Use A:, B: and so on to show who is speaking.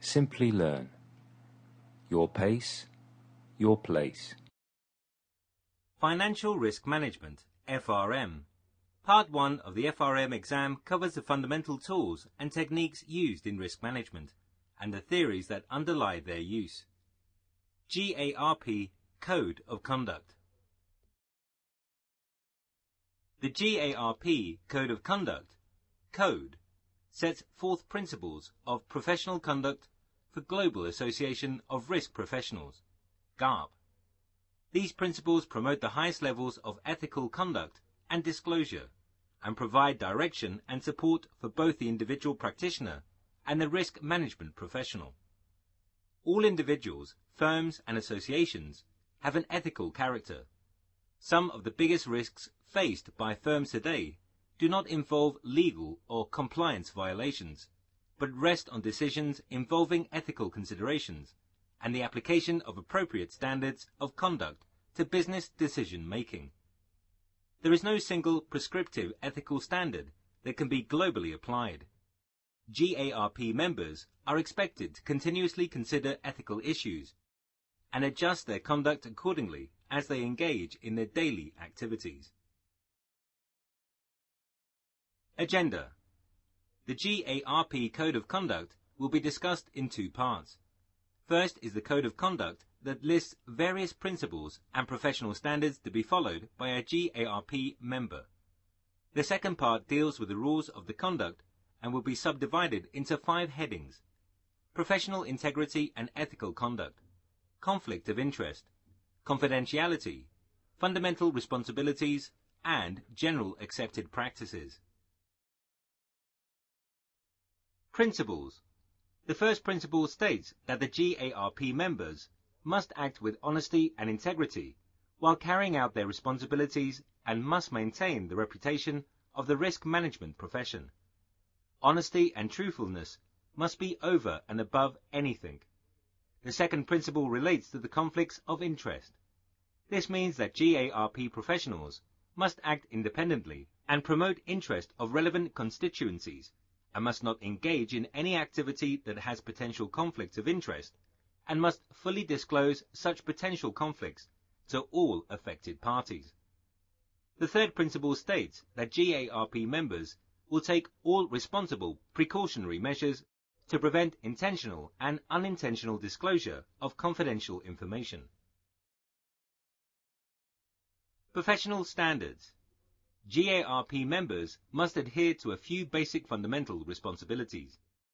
A: Simplilearn. Your pace, your place.
B: Financial Risk Management, FRM. Part 1 of the FRM exam covers the fundamental tools and techniques used in risk management and the theories that underlie their use. GARP Code of Conduct The GARP Code of Conduct, Code, sets forth principles of professional conduct for Global Association of Risk Professionals, GARP. These principles promote the highest levels of ethical conduct and disclosure and provide direction and support for both the individual practitioner and the risk management professional. All individuals, firms and associations have an ethical character. Some of the biggest risks faced by firms today do not involve legal or compliance violations, but rest on decisions involving ethical considerations and the application of appropriate standards of conduct to business decision making. There is no single prescriptive ethical standard that can be globally applied. GARP members are expected to continuously consider ethical issues and adjust their conduct accordingly as they engage in their daily activities. Agenda The GARP Code of Conduct will be discussed in two parts. First is the Code of Conduct that lists various principles and professional standards to be followed by a GARP member. The second part deals with the rules of the conduct and will be subdivided into five headings. Professional integrity and ethical conduct, conflict of interest, confidentiality, fundamental responsibilities, and general accepted practices. Principles. The first principle states that the GARP members must act with honesty and integrity while carrying out their responsibilities and must maintain the reputation of the risk management profession. Honesty and truthfulness must be over and above anything. The second principle relates to the conflicts of interest. This means that GARP professionals must act independently and promote interest of relevant constituencies and must not engage in any activity that has potential conflicts of interest and must fully disclose such potential conflicts to all affected parties. The third principle states that GARP members will take all responsible precautionary measures to prevent intentional and unintentional disclosure of confidential information. Professional Standards GARP members must adhere to a few basic fundamental responsibilities.